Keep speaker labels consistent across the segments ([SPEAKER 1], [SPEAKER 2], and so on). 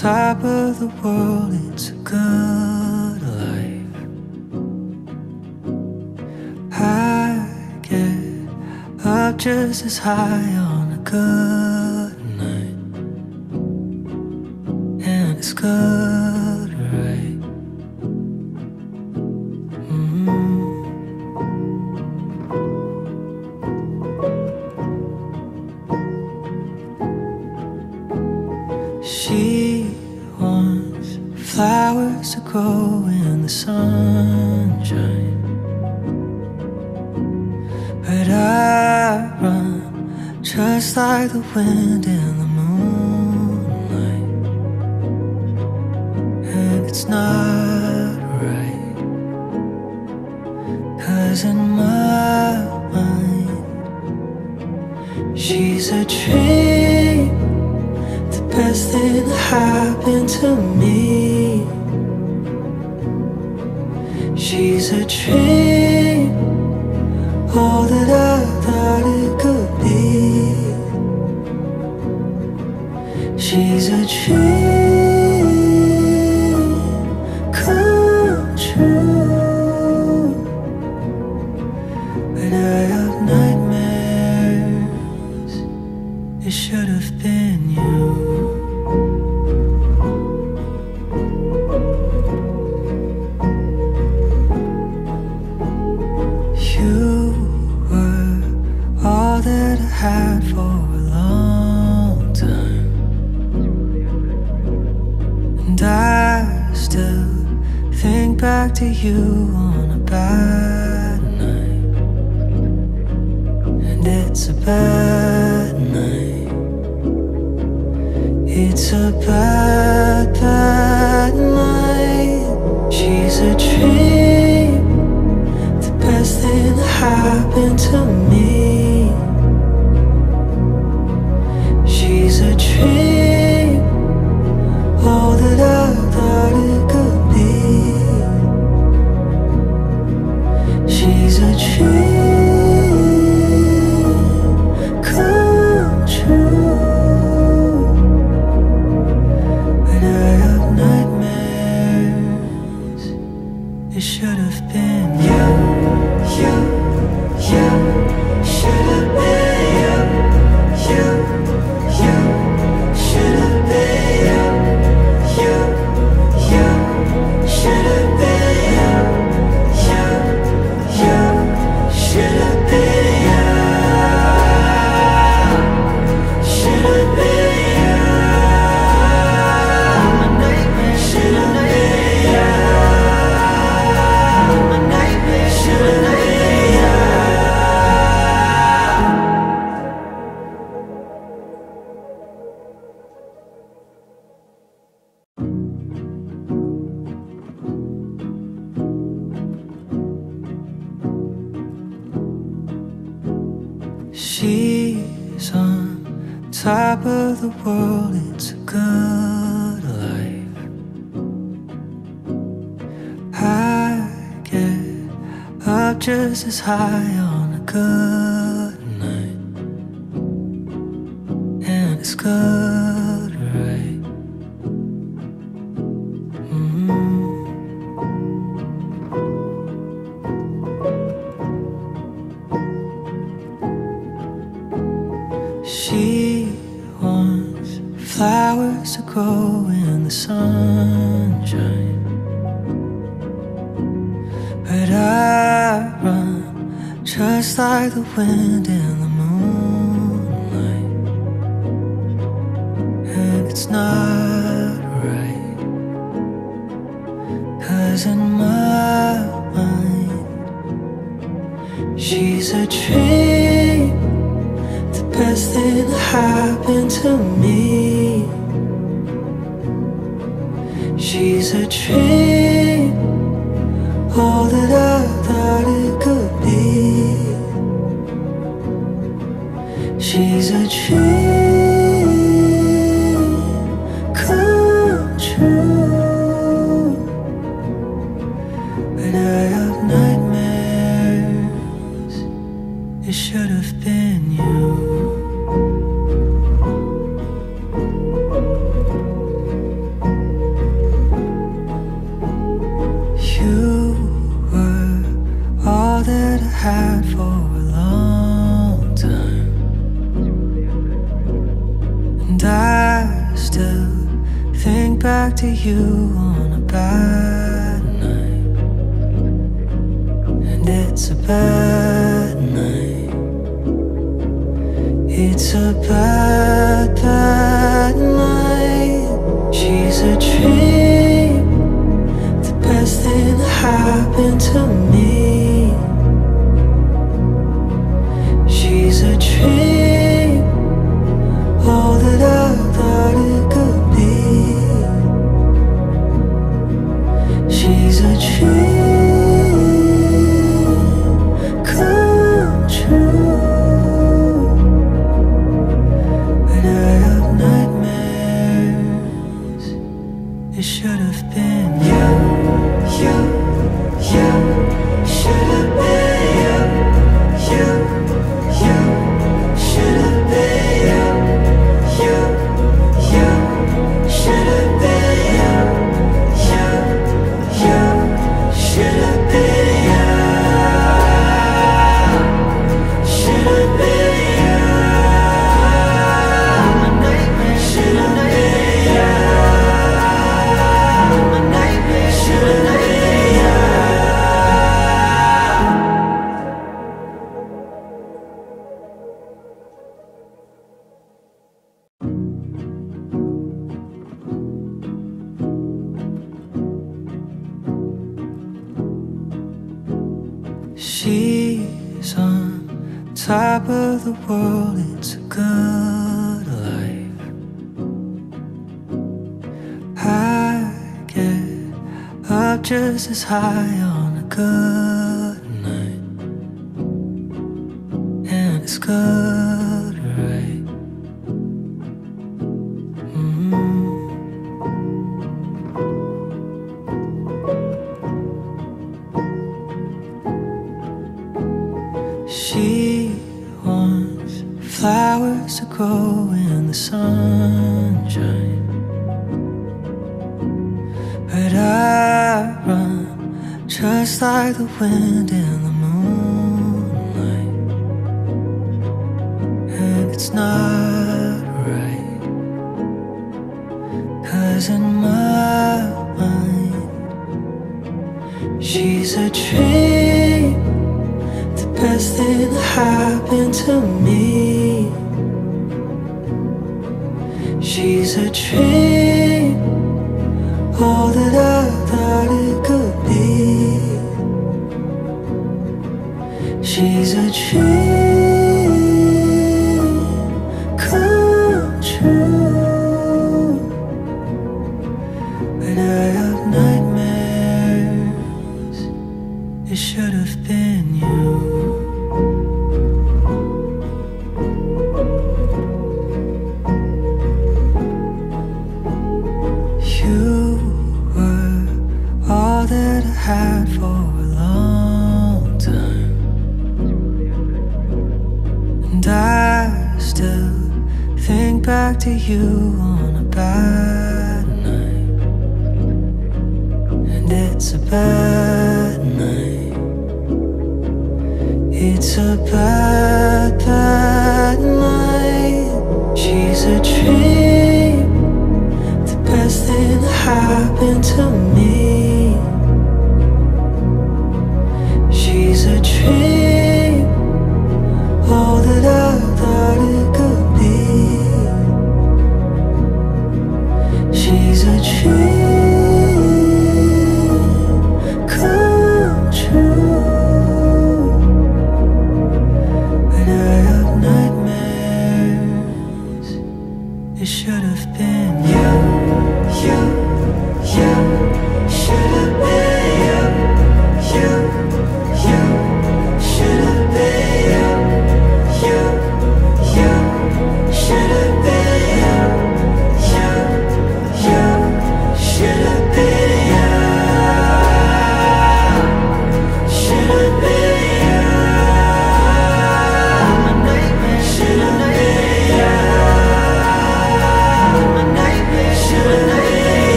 [SPEAKER 1] top of the world, it's a good life. I get up just as high on a good night, and it's good. wind And I still think back to you on a bad night. And it's a bad night. It's a bad, bad night. She's a dream, the best thing that happened to me. is high on a good night, and it's good. is high. Just like the wind in the moonlight. And it's not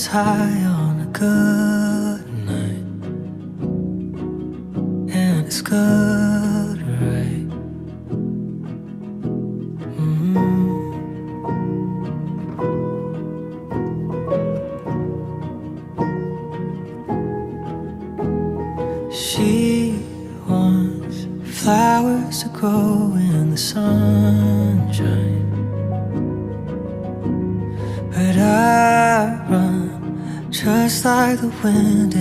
[SPEAKER 1] as high wind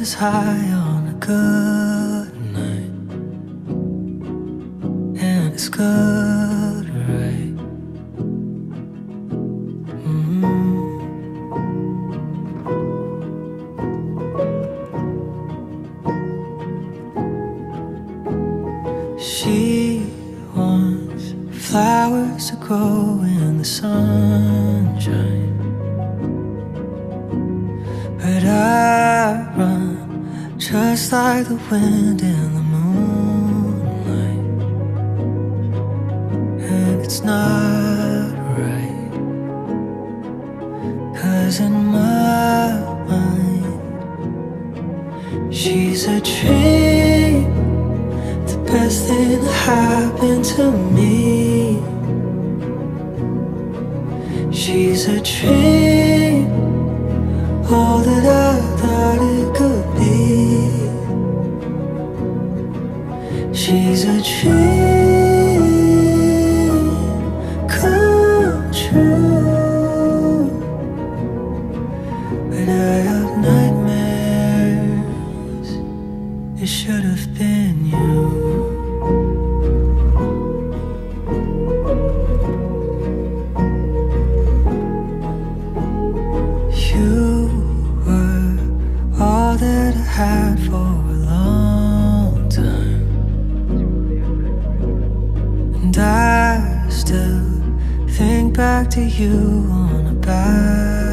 [SPEAKER 1] as high on a good wind to you on a bike.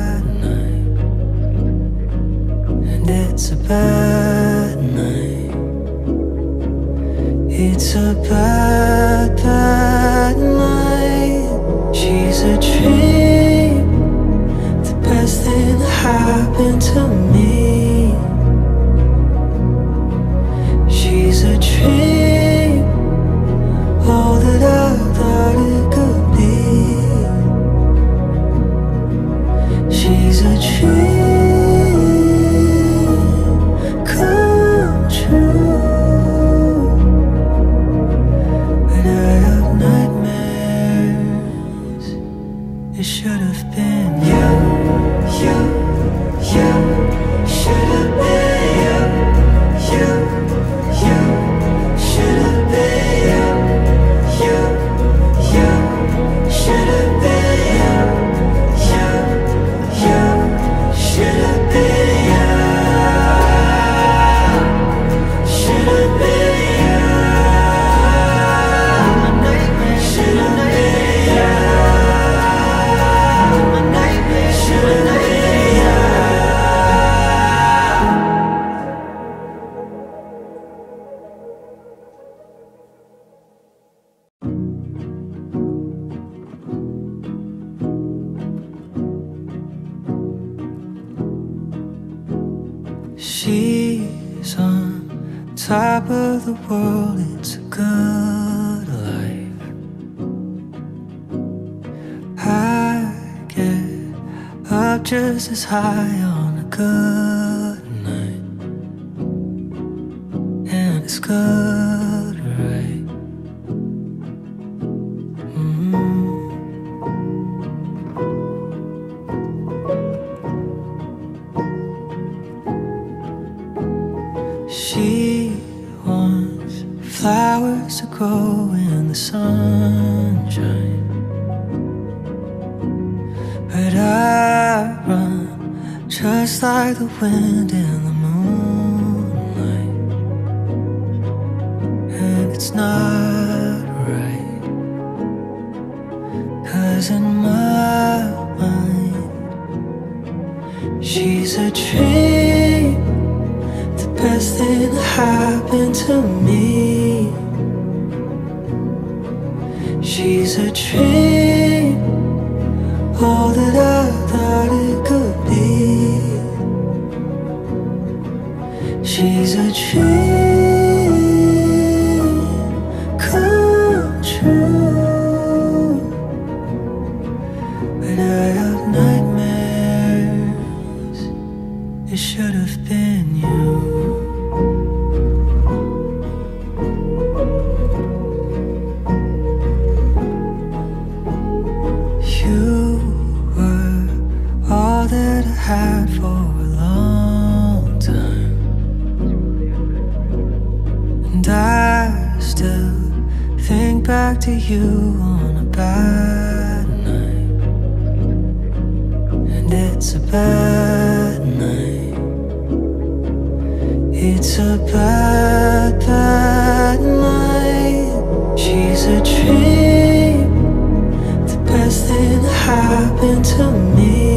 [SPEAKER 1] good life. I get up just as high on a good wind It's a bad, bad night. She's a dream. The best thing happened to me.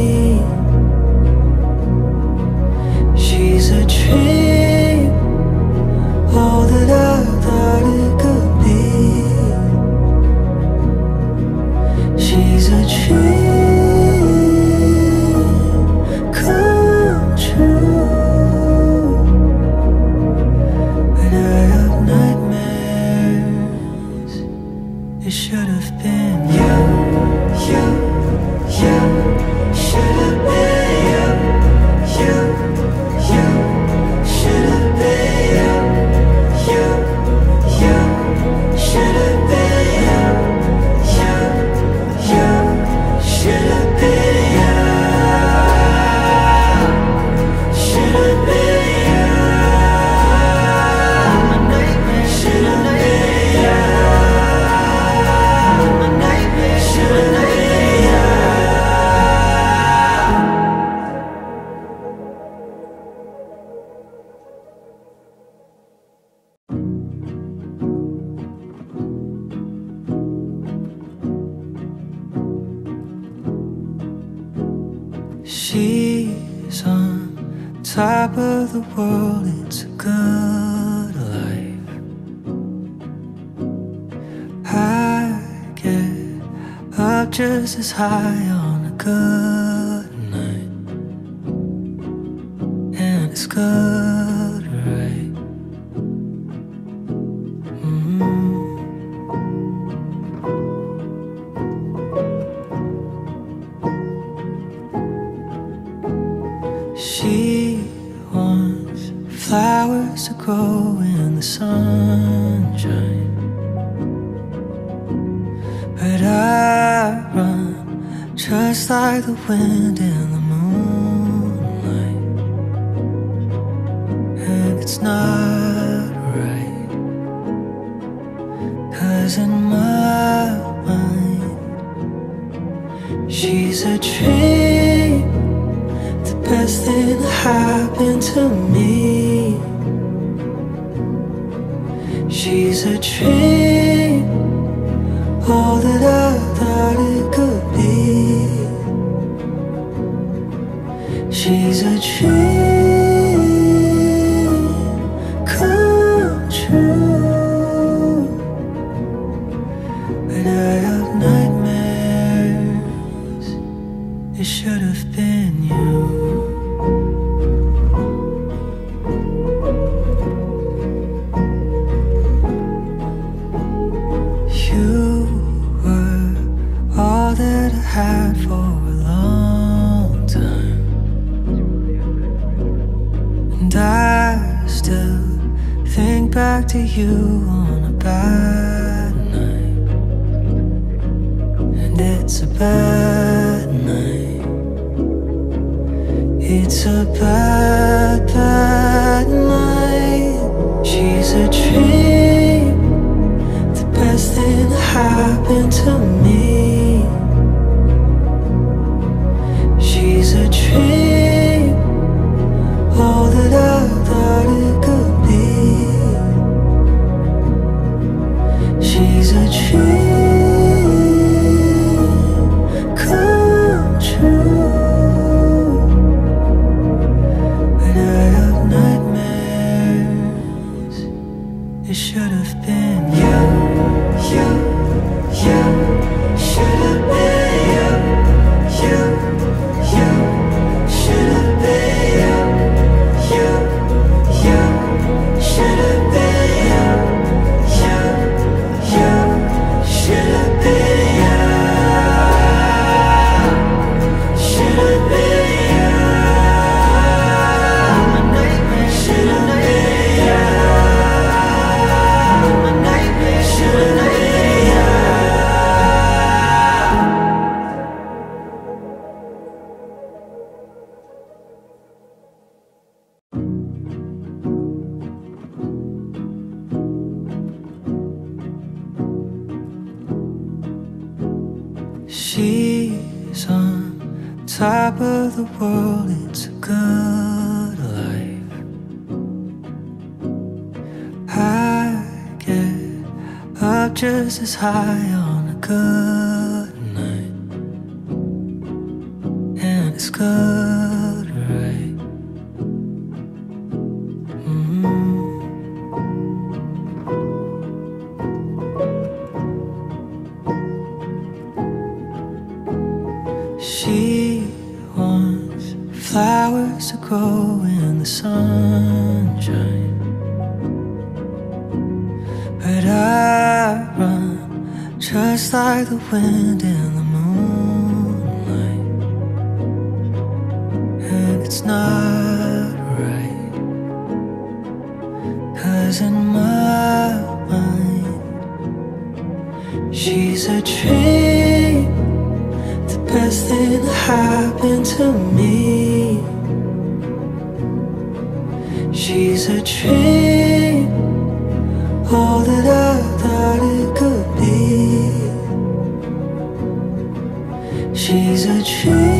[SPEAKER 1] high on a good night, and it's good, right? Mm -hmm. She wants flowers to grow in the sunshine. just like the wind in the moonlight. And it's not right. Cause in my mind, she's a dream. The best thing that happened to me. 太 She's a dream, the best thing that happened to me. She's a dream, all that I thought it could be. She's a dream.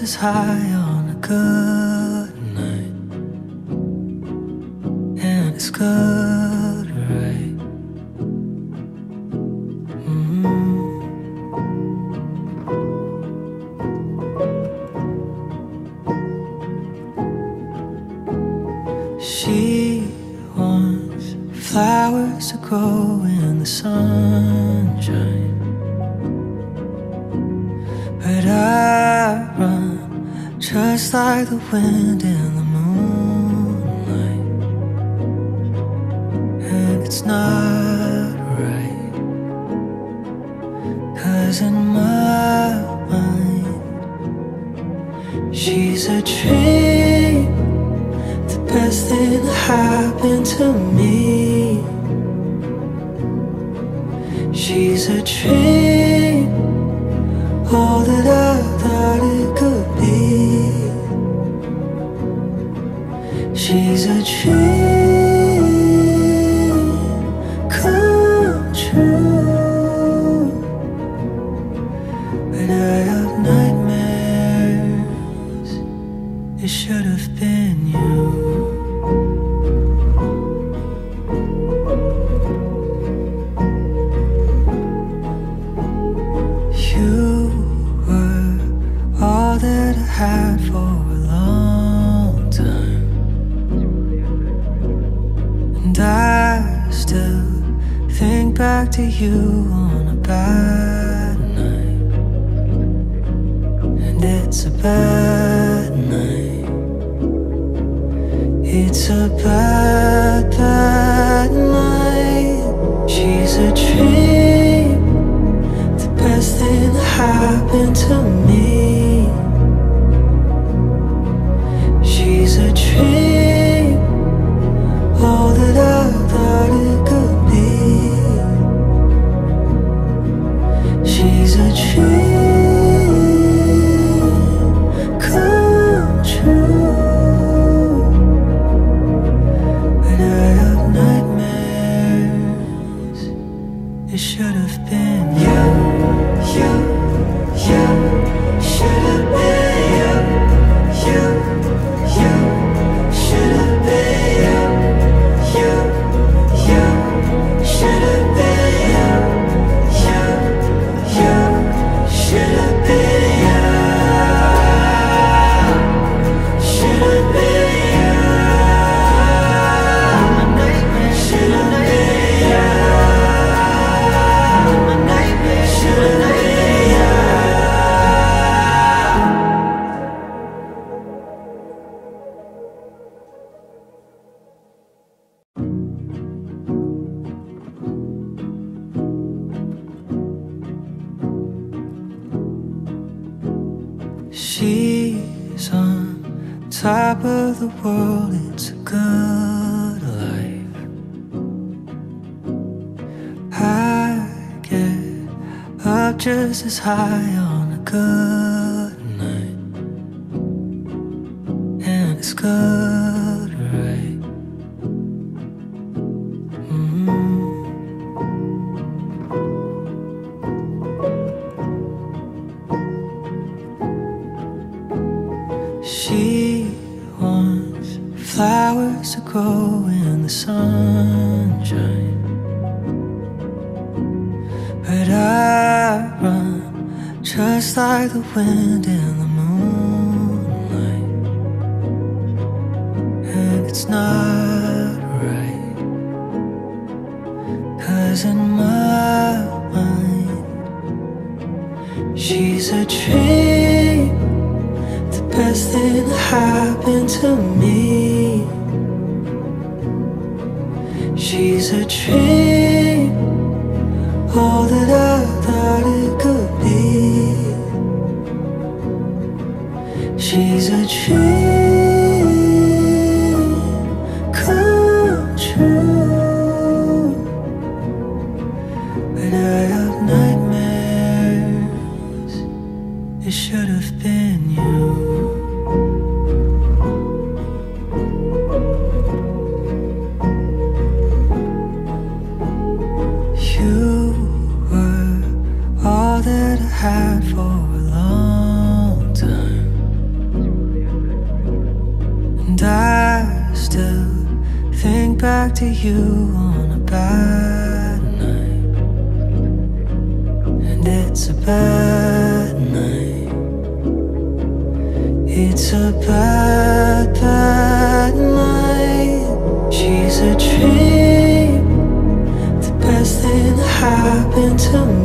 [SPEAKER 1] As high on a good top of the world, it's a good life. I get up just as high on a good. wind I still think back to you on a bad night. And it's a bad night. It's a bad, bad night. She's a dream. The best thing that happened to me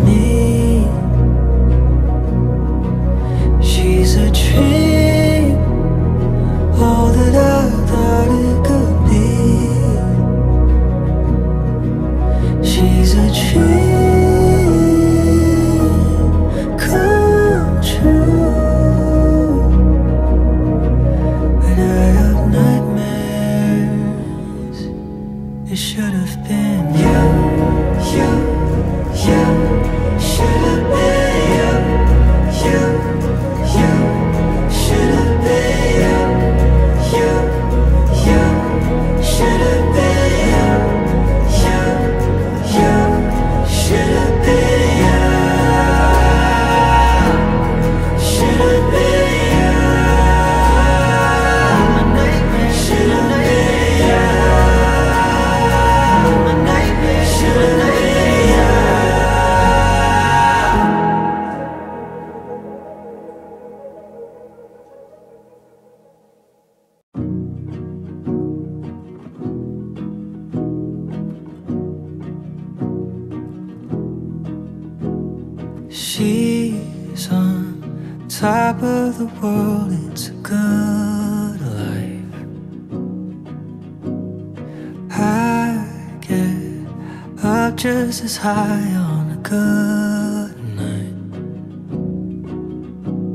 [SPEAKER 1] high on a good night,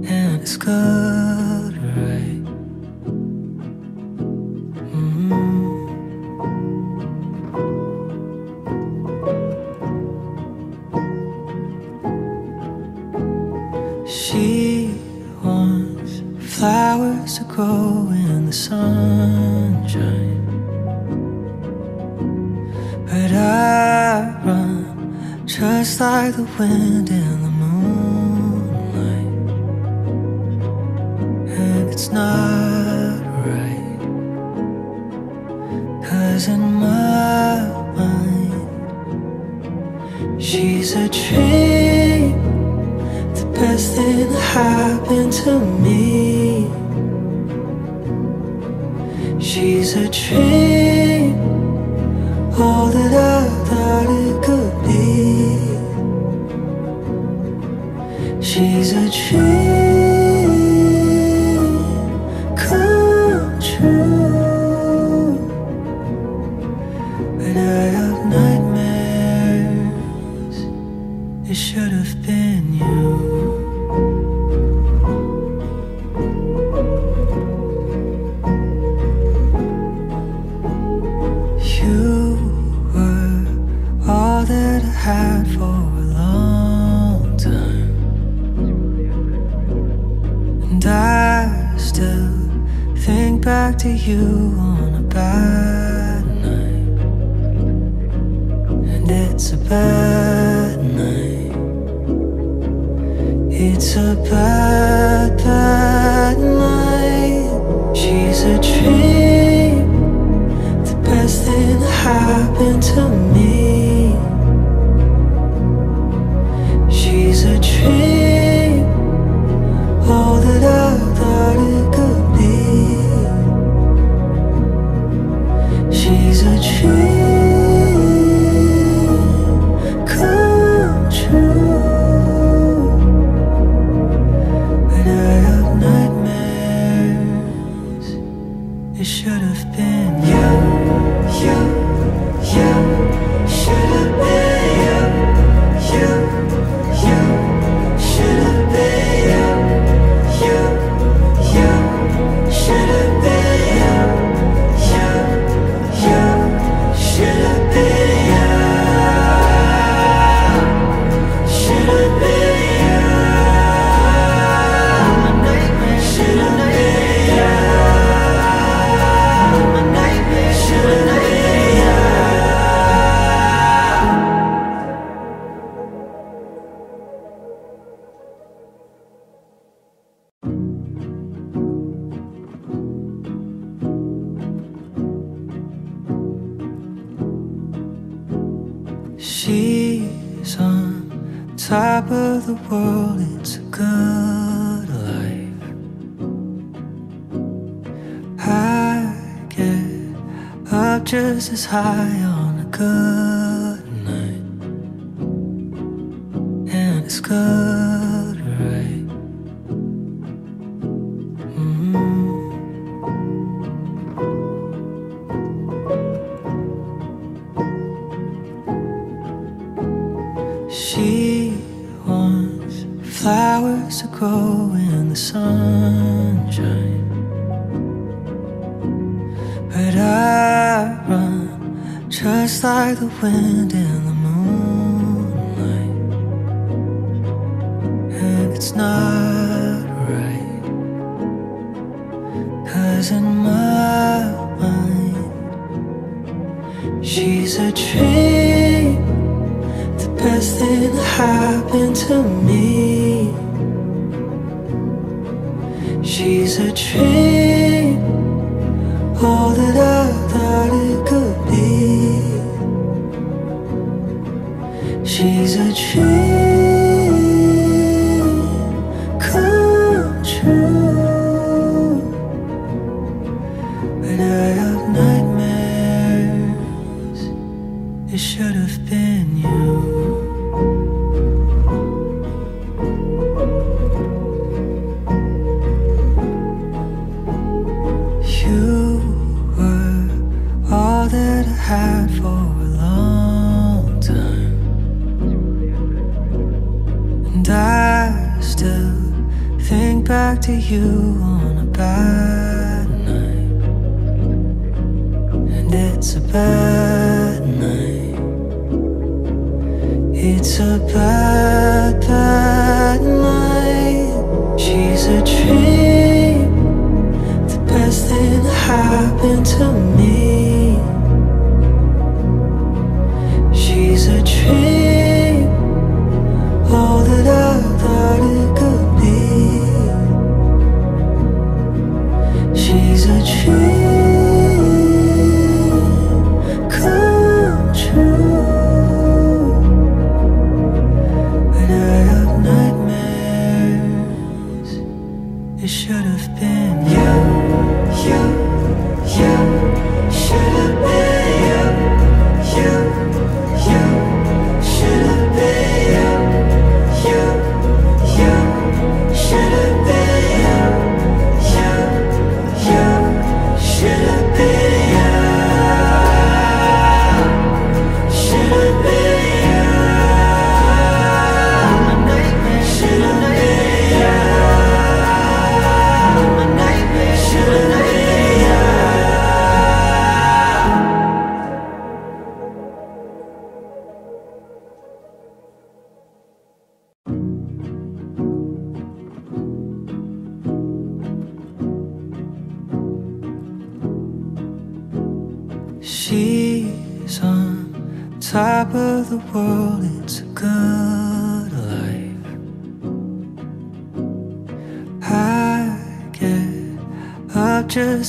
[SPEAKER 1] and it's good. wind is high. Just like the wind and the moonlight. And it's not right. Cause in my mind She's a dream. The best thing that happened to me. She's a dream. All that I 再去。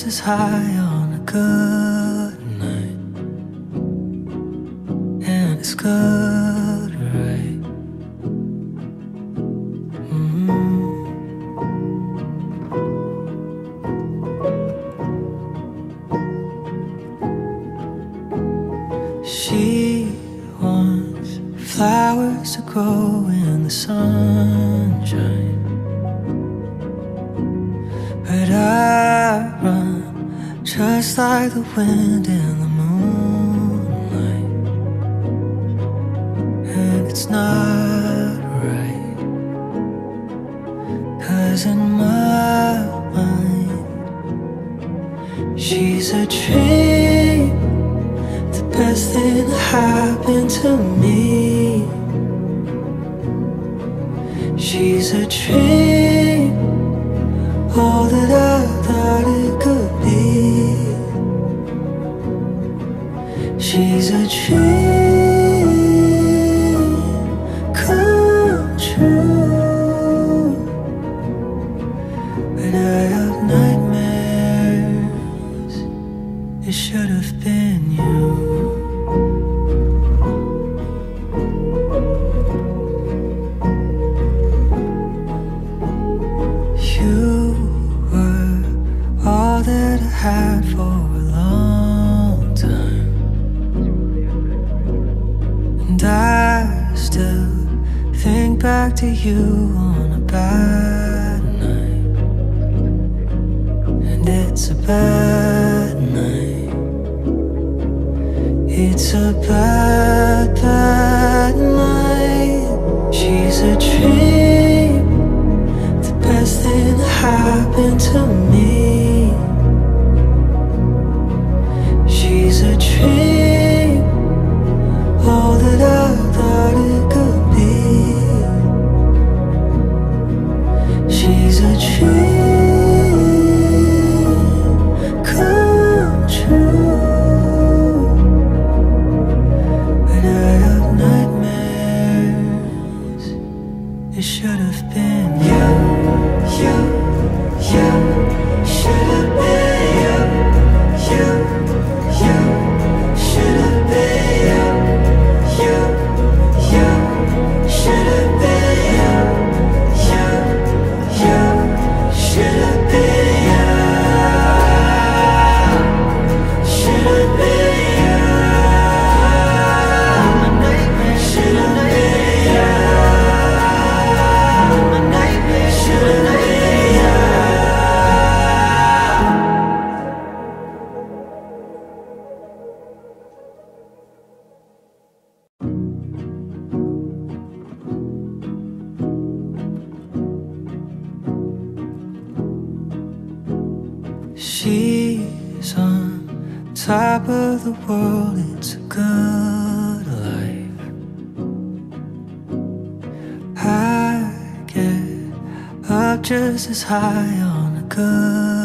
[SPEAKER 1] is high on a good when just as high on a good.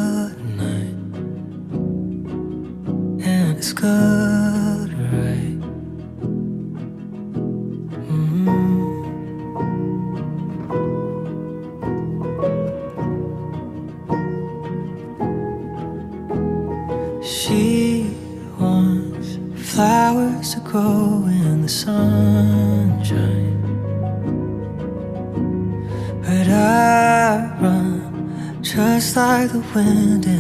[SPEAKER 1] wind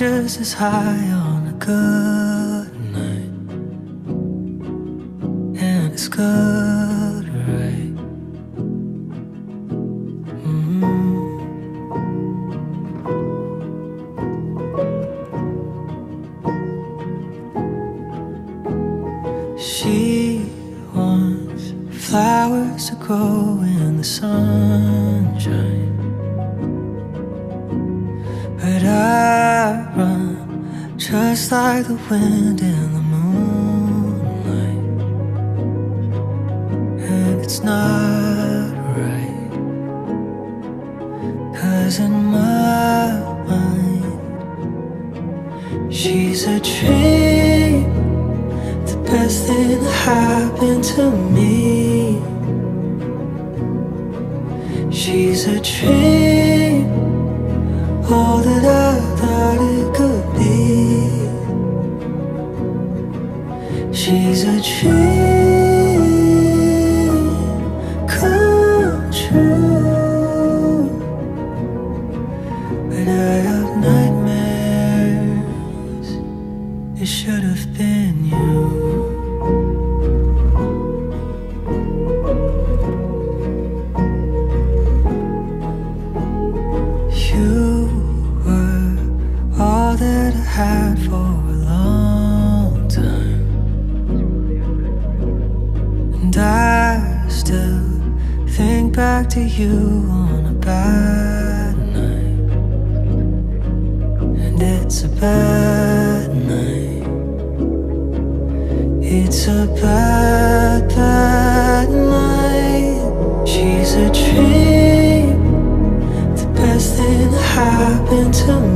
[SPEAKER 1] just as high on a good. wind It's a bad, bad night. She's a dream. The best thing happened to me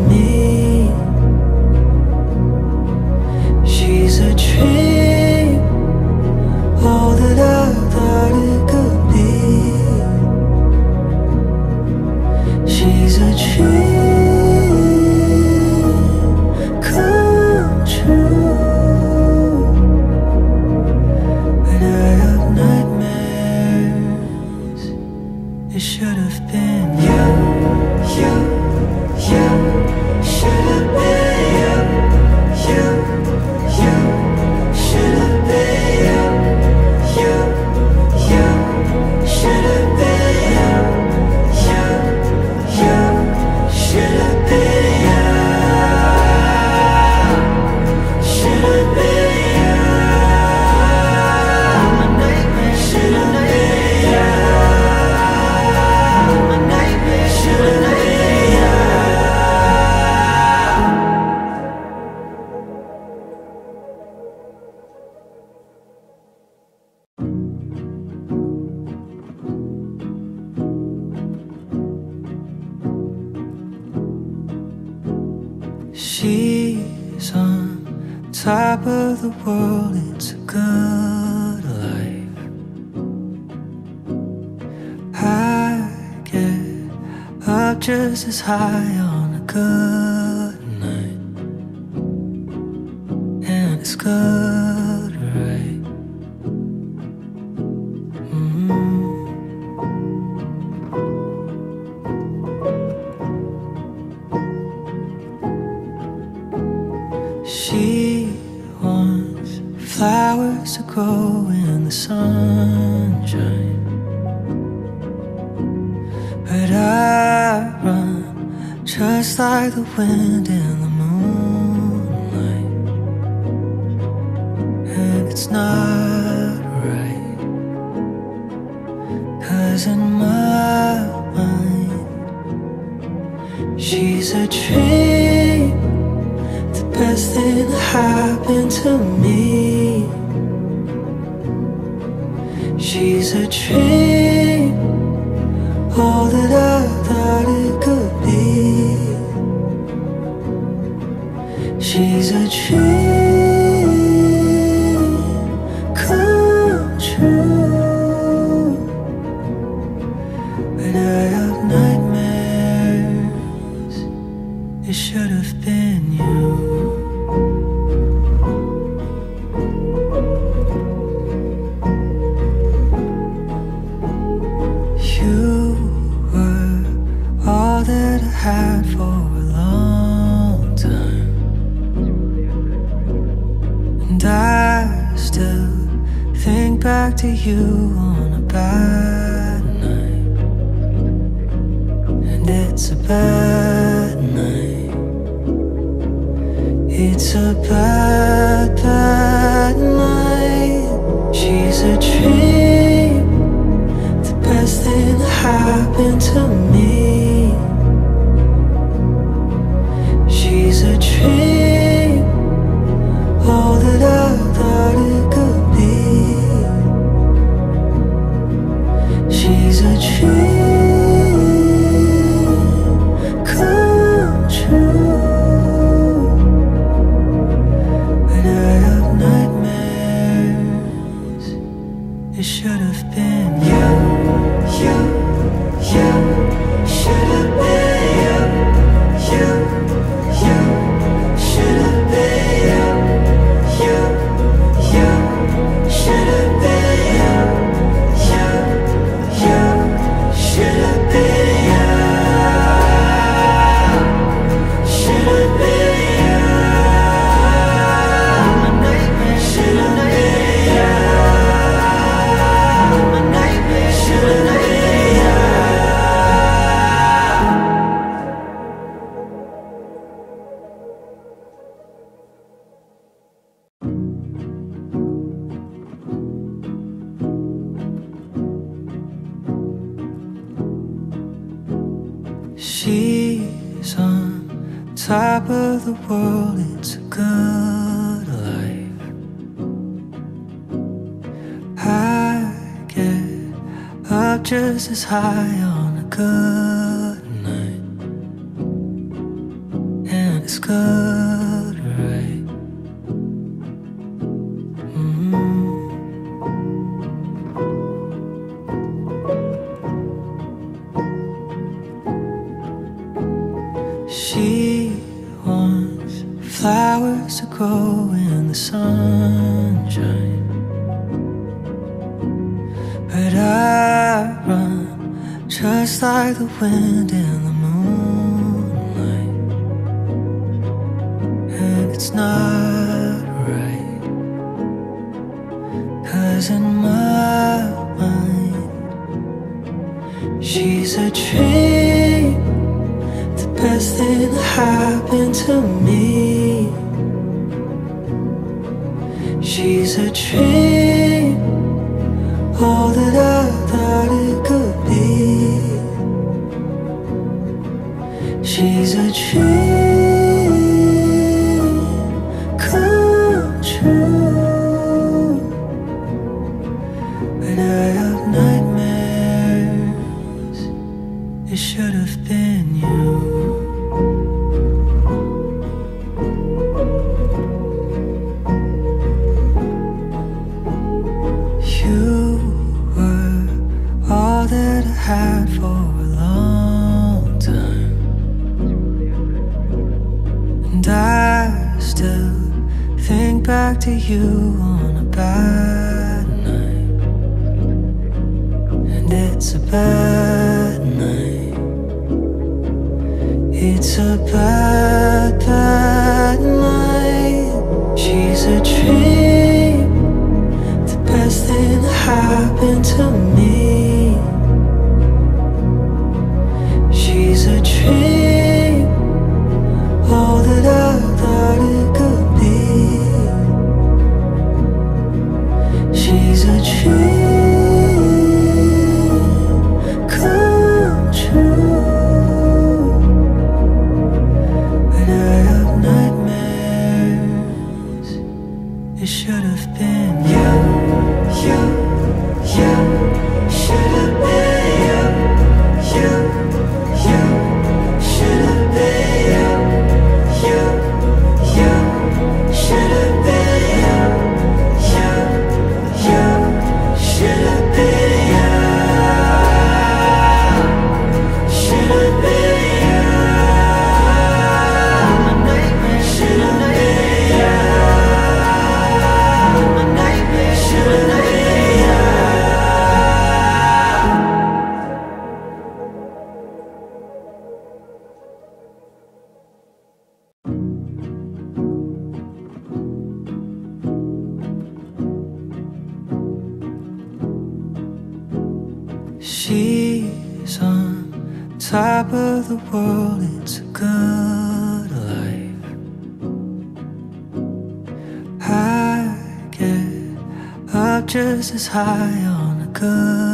[SPEAKER 1] She wants flowers to grow in the sunshine. But I run just like the wind in high. wind and the moonlight. And it's not right. Cause in my mind, she's a dream. The best thing that happened to me. She's a dream. All that I thought it could be she's a tree. As high on a good